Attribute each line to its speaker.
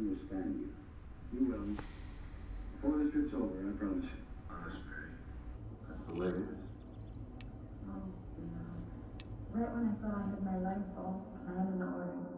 Speaker 1: understand you. You will. Before this trip's over, I promise you.
Speaker 2: Honest, Mary. That's the way.
Speaker 3: Oh. Right when I thought I had my life all planned and